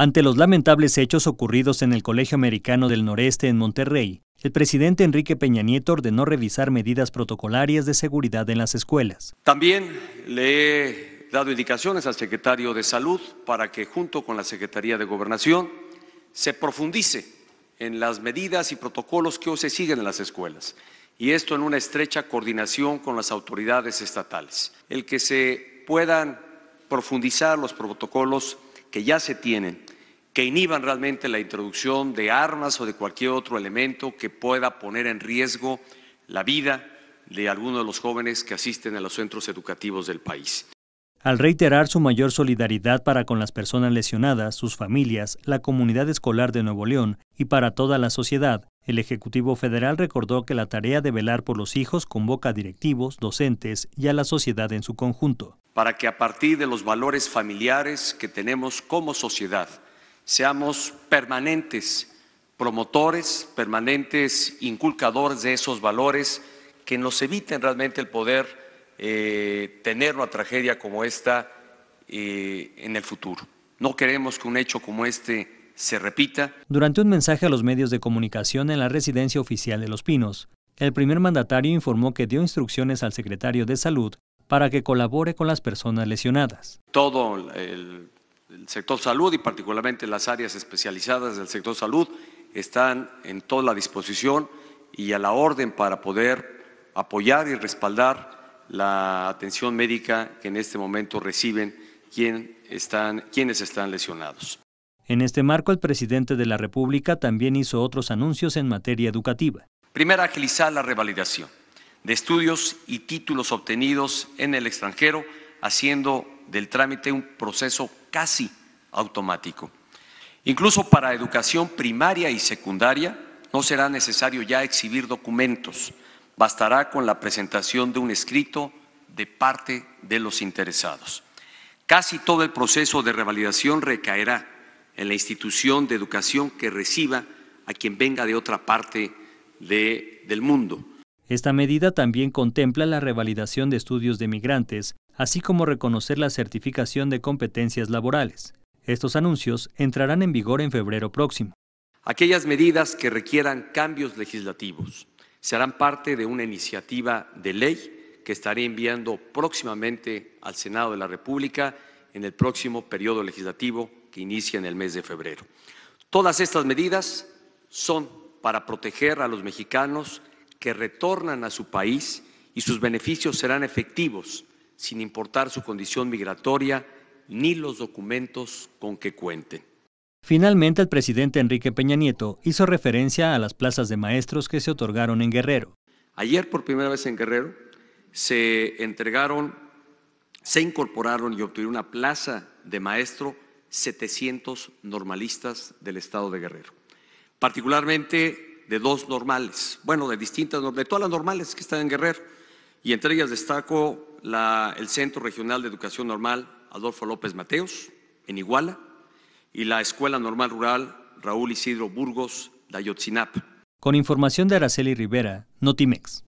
Ante los lamentables hechos ocurridos en el Colegio Americano del Noreste en Monterrey, el presidente Enrique Peña Nieto ordenó revisar medidas protocolarias de seguridad en las escuelas. También le he dado indicaciones al secretario de Salud para que junto con la Secretaría de Gobernación se profundice en las medidas y protocolos que hoy se siguen en las escuelas y esto en una estrecha coordinación con las autoridades estatales. El que se puedan profundizar los protocolos que ya se tienen, que inhiban realmente la introducción de armas o de cualquier otro elemento que pueda poner en riesgo la vida de algunos de los jóvenes que asisten a los centros educativos del país. Al reiterar su mayor solidaridad para con las personas lesionadas, sus familias, la comunidad escolar de Nuevo León y para toda la sociedad, el Ejecutivo Federal recordó que la tarea de velar por los hijos convoca a directivos, docentes y a la sociedad en su conjunto para que a partir de los valores familiares que tenemos como sociedad seamos permanentes promotores, permanentes inculcadores de esos valores que nos eviten realmente el poder eh, tener una tragedia como esta eh, en el futuro. No queremos que un hecho como este se repita. Durante un mensaje a los medios de comunicación en la residencia oficial de Los Pinos, el primer mandatario informó que dio instrucciones al secretario de Salud para que colabore con las personas lesionadas. Todo el, sector salud y particularmente las áreas especializadas del sector salud están en toda la disposición y a la orden para poder apoyar y respaldar la atención médica que en este momento reciben están, quienes están lesionados. En este marco, el presidente de la República también hizo otros anuncios en materia educativa. Primero, agilizar la revalidación de estudios y títulos obtenidos en el extranjero, haciendo del trámite un proceso casi automático. Incluso para educación primaria y secundaria no será necesario ya exhibir documentos, bastará con la presentación de un escrito de parte de los interesados. Casi todo el proceso de revalidación recaerá en la institución de educación que reciba a quien venga de otra parte del mundo esta medida también contempla la revalidación de estudios de migrantes, así como reconocer la certificación de competencias laborales. Estos anuncios entrarán en vigor en febrero próximo. Aquellas medidas que requieran cambios legislativos serán parte de una iniciativa de ley que estaré enviando próximamente al Senado de la República en el próximo periodo legislativo que inicia en el mes de febrero. Todas estas medidas son para proteger a los mexicanos que retornan a su país y sus beneficios serán efectivos, sin importar su condición migratoria ni los documentos con que cuenten. Finalmente, el presidente Enrique Peña Nieto hizo referencia a las plazas de maestros que se otorgaron en Guerrero. Ayer, por primera vez en Guerrero, se entregaron, se incorporaron y obtuvieron una plaza de maestro 700 normalistas del estado de Guerrero. Particularmente de dos normales, bueno, de distintas, de todas las normales que están en Guerrero, y entre ellas destaco el Centro Regional de Educación Normal Adolfo López Mateos, en Iguala, y la Escuela Normal Rural Raúl Isidro Burgos, de Ayotzinapa. Con información de Araceli Rivera, Notimex.